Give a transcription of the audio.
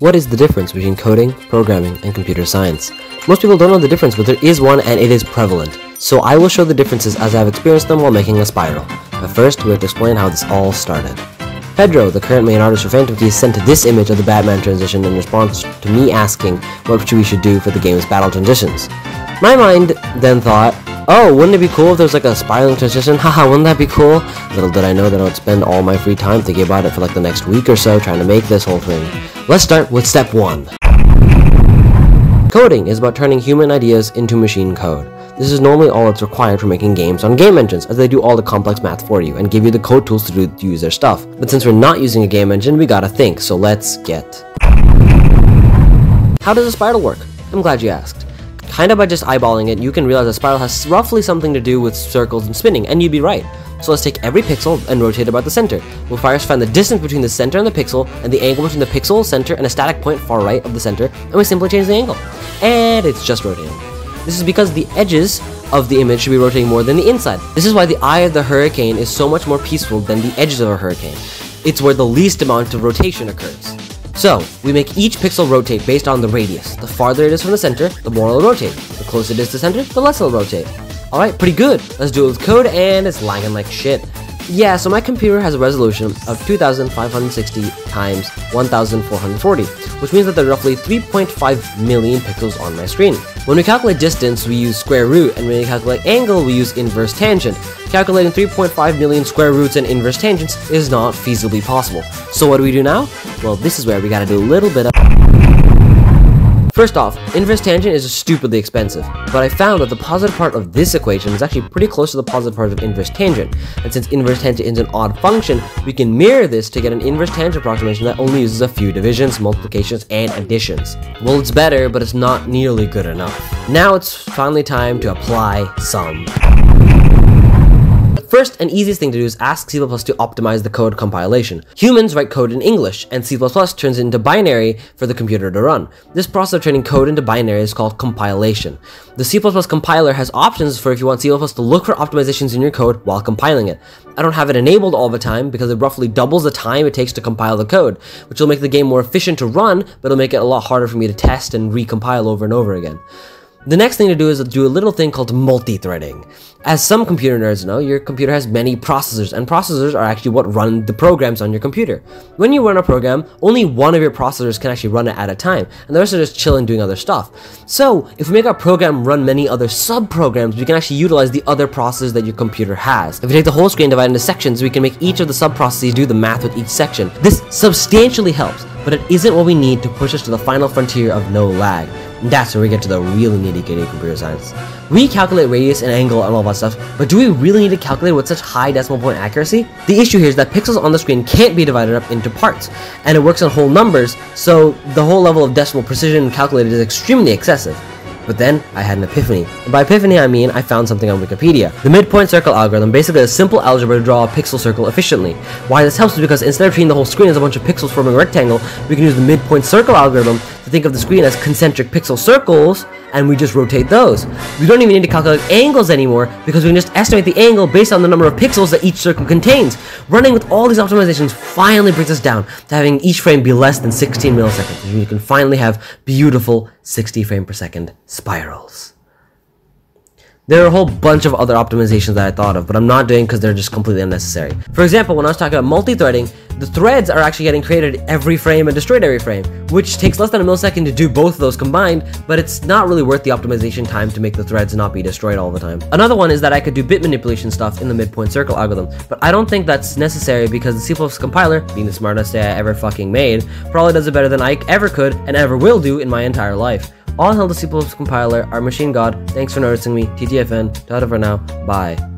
What is the difference between coding, programming, and computer science? Most people don't know the difference, but there is one and it is prevalent. So I will show the differences as I have experienced them while making a spiral. But first, we have to explain how this all started. Pedro, the current main artist for Phantom Keys, sent this image of the Batman transition in response to me asking what we should do for the game's battle transitions. My mind then thought, oh, wouldn't it be cool if there was like a spiraling transition? Haha, wouldn't that be cool? Little did I know that I would spend all my free time thinking about it for like the next week or so trying to make this whole thing. Let's start with step one. Coding is about turning human ideas into machine code. This is normally all that's required for making games on game engines, as they do all the complex math for you and give you the code tools to, do, to use their stuff. But since we're not using a game engine, we gotta think, so let's get. How does a spiral work? I'm glad you asked. Kinda by just eyeballing it, you can realize a spiral has roughly something to do with circles and spinning, and you'd be right. So let's take every pixel and rotate about the center. We'll first find the distance between the center and the pixel, and the angle between the pixel, center, and a static point far right of the center, and we simply change the angle. And it's just rotating. This is because the edges of the image should be rotating more than the inside. This is why the eye of the hurricane is so much more peaceful than the edges of a hurricane. It's where the least amount of rotation occurs. So, we make each pixel rotate based on the radius. The farther it is from the center, the more it'll rotate. The closer it is to center, the less it'll rotate. Alright, pretty good. Let's do it with code, and it's lagging like shit. Yeah, so my computer has a resolution of 2560 times 1440, which means that there are roughly 3.5 million pixels on my screen. When we calculate distance, we use square root, and when we calculate angle, we use inverse tangent. Calculating 3.5 million square roots and inverse tangents is not feasibly possible. So what do we do now? Well, this is where we gotta do a little bit of... First off, inverse tangent is stupidly expensive, but I found that the positive part of this equation is actually pretty close to the positive part of inverse tangent, and since inverse tangent is an odd function, we can mirror this to get an inverse tangent approximation that only uses a few divisions, multiplications, and additions. Well, it's better, but it's not nearly good enough. Now it's finally time to apply some. First and easiest thing to do is ask C++ to optimize the code compilation. Humans write code in English, and C++ turns it into binary for the computer to run. This process of turning code into binary is called compilation. The C++ compiler has options for if you want C++ to look for optimizations in your code while compiling it. I don't have it enabled all the time because it roughly doubles the time it takes to compile the code, which will make the game more efficient to run, but it'll make it a lot harder for me to test and recompile over and over again. The next thing to do is do a little thing called multi-threading. As some computer nerds know, your computer has many processors, and processors are actually what run the programs on your computer. When you run a program, only one of your processors can actually run it at a time, and the rest are just chilling doing other stuff. So, if we make our program run many other sub-programs, we can actually utilize the other processors that your computer has. If we take the whole screen divide into sections, we can make each of the sub-processes do the math with each section. This substantially helps, but it isn't what we need to push us to the final frontier of no lag. That's where we get to the really nitty-gritty computer science. We calculate radius and angle and all of that stuff, but do we really need to calculate with such high decimal point accuracy? The issue here is that pixels on the screen can't be divided up into parts, and it works on whole numbers, so the whole level of decimal precision calculated is extremely excessive. But then, I had an epiphany. And by epiphany, I mean I found something on Wikipedia. The midpoint circle algorithm basically is simple algebra to draw a pixel circle efficiently. Why this helps is because instead of treating the whole screen as a bunch of pixels forming a rectangle, we can use the midpoint circle algorithm think of the screen as concentric pixel circles, and we just rotate those. We don't even need to calculate angles anymore, because we can just estimate the angle based on the number of pixels that each circle contains. Running with all these optimizations finally brings us down to having each frame be less than 16 milliseconds, which you can finally have beautiful 60 frame per second spirals. There are a whole bunch of other optimizations that I thought of, but I'm not doing because they're just completely unnecessary. For example, when I was talking about multi-threading, the threads are actually getting created every frame and destroyed every frame, which takes less than a millisecond to do both of those combined, but it's not really worth the optimization time to make the threads not be destroyed all the time. Another one is that I could do bit manipulation stuff in the midpoint circle algorithm, but I don't think that's necessary because the C++ compiler, being the smartest AI ever fucking made, probably does it better than I ever could and ever will do in my entire life. All hail the C++ compiler, our machine god. Thanks for noticing me. TTFN. Ta for now. Bye.